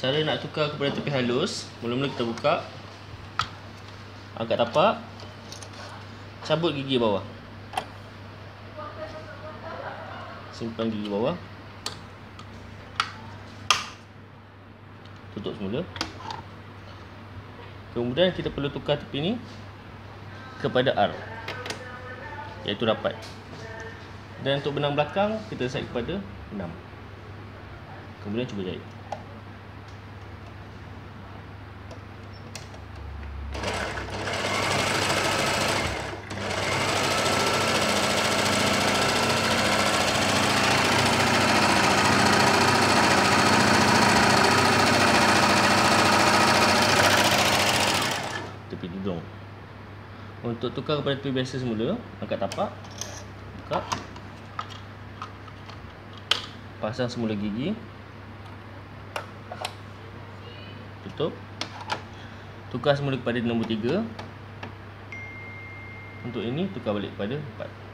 Cara nak tukar kepada tepi halus Mula-mula kita buka. Angkat tapak. Cabut gigi bawah. Simpan gigi bawah. Tutup semula. Kemudian kita perlu tukar tepi ni Kepada R Iaitu rapat. Dan untuk benang belakang Kita set kepada 6 Kemudian cuba jahit tepi hidung. Untuk tukar kepada tepi biasa semula angkat tapak buka pasang semula gigi. Tutup. Tukar semula kepada nombor 3 untuk ini tukar balik kepada 4